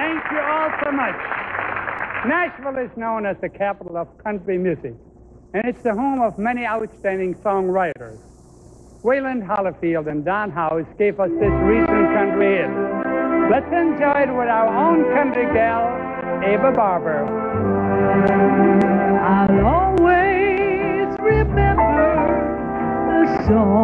Thank you all so much. Nashville is known as the capital of country music, and it's the home of many outstanding songwriters. Wayland Holyfield and Don House gave us this recent country hit. Let's enjoy it with our own country gal, Ava Barber. I'll always remember the song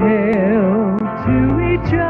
held to each other.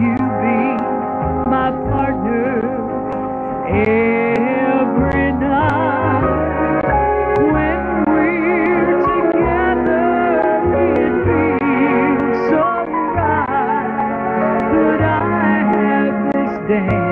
you be my partner every night when we're together? It feels so right I have this day.